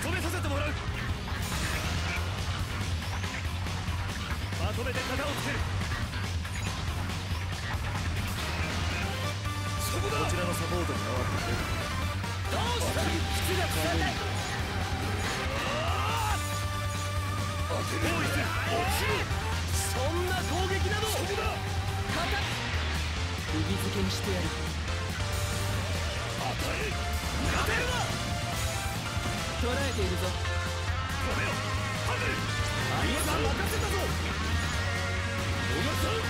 務めさせてもらう。まとめて肩をつける。こちらのサポートに合わせて。どうした靴が腐かないボイス落ちるそんな攻撃などそこだ肩釘付けにして。やる捉えているぞ。止めよハグあいつは任せたぞ。小笠さん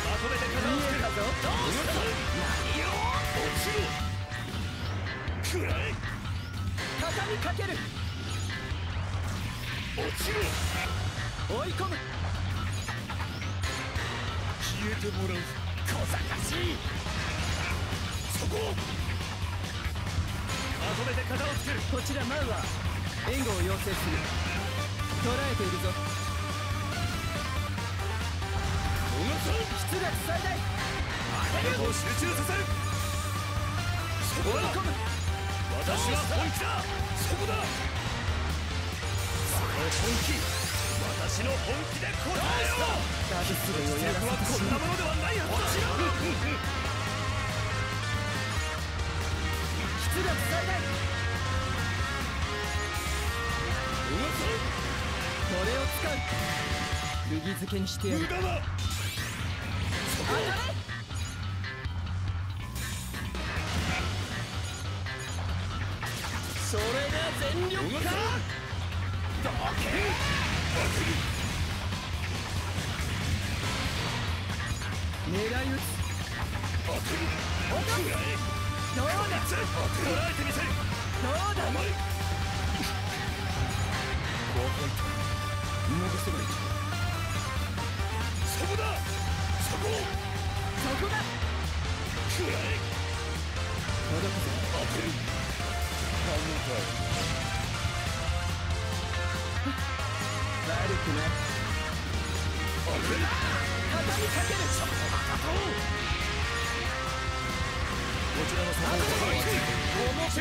まとめて肩をつけたぞどうした何を？落ちろ食らえ畳みかける。落ちろ追い込む。消えてもらう。小賢しい。そこまとめて肩をつけるこちらマウアー援護を要請する捉えているぞ小笠出力最大当てる肩を集中させるそこだ追い込む私は本気だそこだその本気私の本気で答えよダブスレをやら役はこんなものではないはずだ。出力これを使う釘付けにしてやる。無駄だそこそれが全力。かどけ狙い撃つどうだ。捉えてみせるどうだ甘い怖かった動かせないそこだ。そこそこだ。食らえ届くぞ当てる歯応悪くない当てる畳みかけるこちらのサポートがこのす